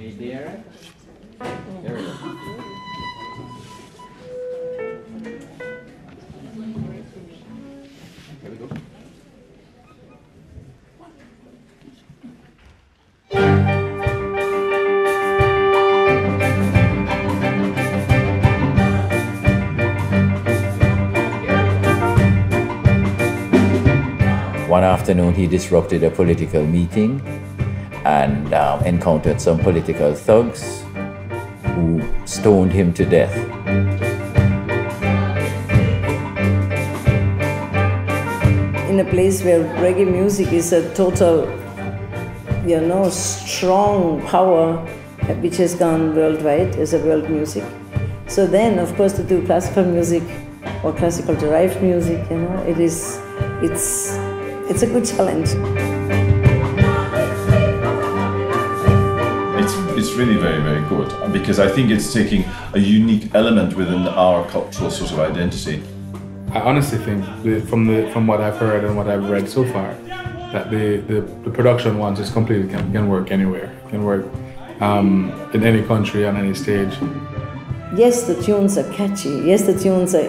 There? We go. One afternoon, he disrupted a political meeting and um, encountered some political thugs who stoned him to death. in a place where reggae music is a total, you know, strong power which has gone worldwide as a world music. So then, of course, to do classical music or classical derived music, you know, it is, it's, it's a good challenge. Really very, very good because I think it's taking a unique element within our cultural sort of identity. I honestly think that from the from what I've heard and what I've read so far, that the, the, the production ones is completely can, can work anywhere, can work um, in any country on any stage. Yes, the tunes are catchy. Yes, the tunes are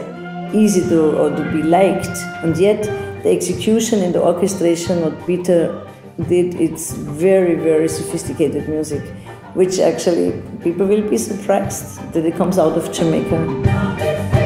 easy to or to be liked, and yet the execution and the orchestration, what Peter did, it's very, very sophisticated music, which actually people will be surprised that it comes out of Jamaica.